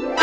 Bye.